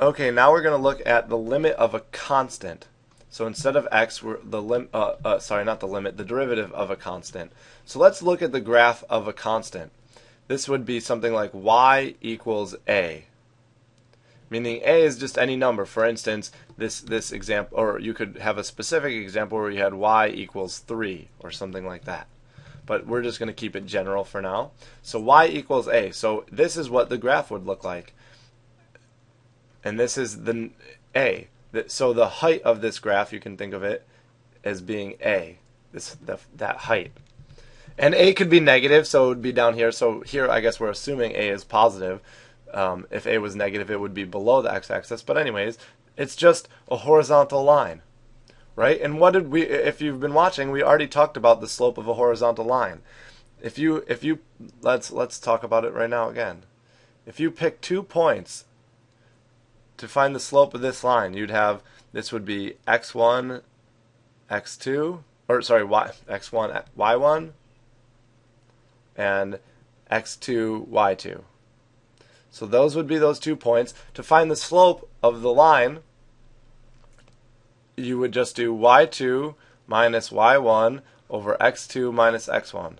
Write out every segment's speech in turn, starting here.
Okay, now we're going to look at the limit of a constant. So instead of x, we're the lim uh, uh, sorry, not the limit, the derivative of a constant. So let's look at the graph of a constant. This would be something like y equals a, meaning a is just any number. For instance, this this example, or you could have a specific example where you had y equals three or something like that. But we're just going to keep it general for now. So y equals a. So this is what the graph would look like, and this is the a. So the height of this graph, you can think of it as being a, this the, that height. And a could be negative, so it would be down here. So here, I guess we're assuming a is positive. Um, if a was negative, it would be below the x-axis. But anyways, it's just a horizontal line, right? And what did we? If you've been watching, we already talked about the slope of a horizontal line. If you, if you, let's let's talk about it right now again. If you pick two points to find the slope of this line, you'd have this would be x1, x2, or sorry, y, x1, y1, and x2, y2. So those would be those two points. To find the slope of the line, you would just do y2 minus y1 over x2 minus x1.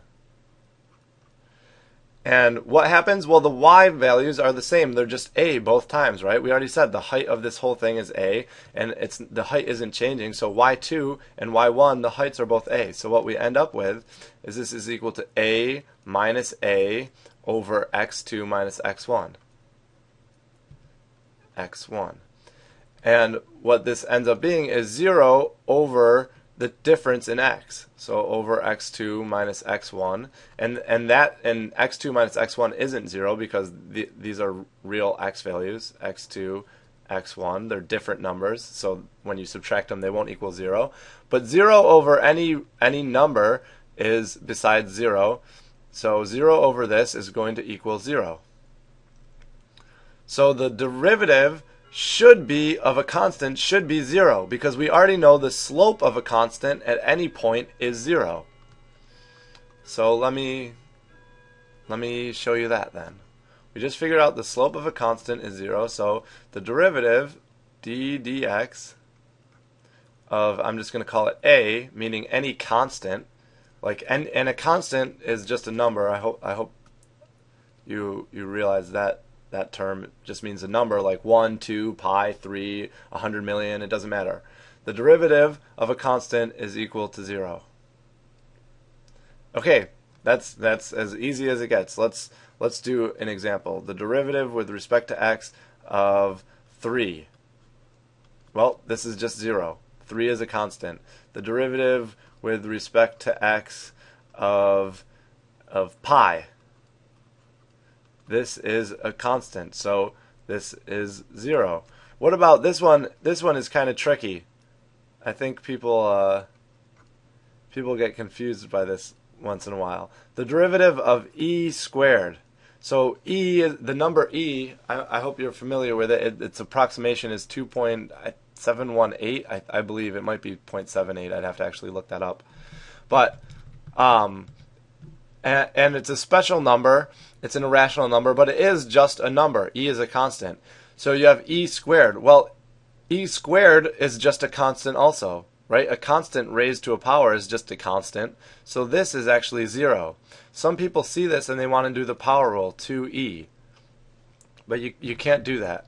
And what happens? Well, the y values are the same. They're just a both times, right? We already said the height of this whole thing is a, and it's the height isn't changing. So y2 and y1, the heights are both a. So what we end up with is this is equal to a minus a over x2 minus x1. x1. And what this ends up being is 0 over the difference in x. So over x2 minus x1, and and that and x2 minus x1 isn't zero because the, these are real x values. x2, x1, they're different numbers. So when you subtract them, they won't equal zero. But zero over any any number is besides zero. So zero over this is going to equal zero. So the derivative should be of a constant should be zero because we already know the slope of a constant at any point is zero. So let me let me show you that then. We just figured out the slope of a constant is zero, so the derivative d dx of I'm just going to call it a, meaning any constant, like and and a constant is just a number. I hope I hope you you realize that that term just means a number like 1, 2, pi, 3, 100 million, it doesn't matter. The derivative of a constant is equal to 0. Okay, that's that's as easy as it gets. Let's let's do an example. The derivative with respect to x of 3. Well, this is just 0. 3 is a constant. The derivative with respect to x of of pi this is a constant, so this is 0. What about this one? This one is kind of tricky. I think people uh, people get confused by this once in a while. The derivative of e squared. So e, is the number e, I, I hope you're familiar with it. it its approximation is 2.718. I, I believe it might be 0.78. I'd have to actually look that up. But um, and, it's a special number. It's an irrational number, but it is just a number. E is a constant. So you have e squared. Well, e squared is just a constant also, right? A constant raised to a power is just a constant. So this is actually 0. Some people see this and they want to do the power rule, 2e. But you, you can't do that.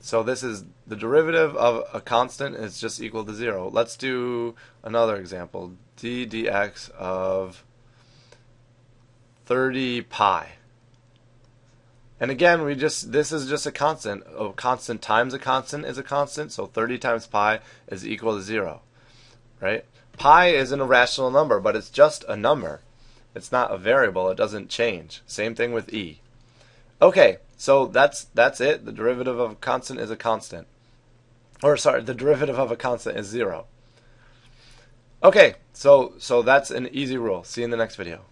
So this is the derivative of a constant is just equal to 0. Let's do another example. d dx of 30 pi. And again, we just this is just a constant. A constant times a constant is a constant, so 30 times pi is equal to 0. Right? Pi is an irrational number, but it's just a number. It's not a variable, it doesn't change. Same thing with e. Okay, so that's that's it. The derivative of a constant is a constant. Or sorry, the derivative of a constant is 0. Okay, so so that's an easy rule. See you in the next video.